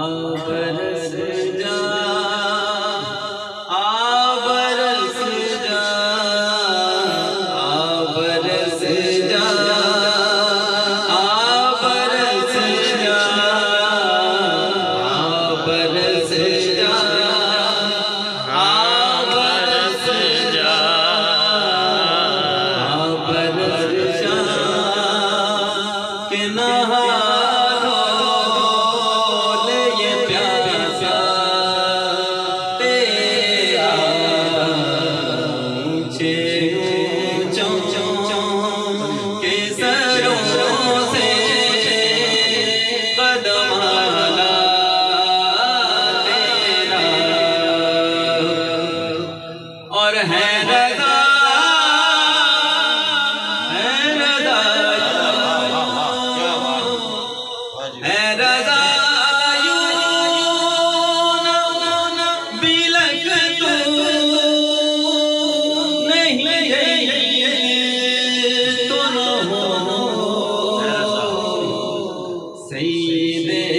Amen. believe